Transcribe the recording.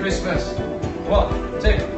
Christmas. One, two.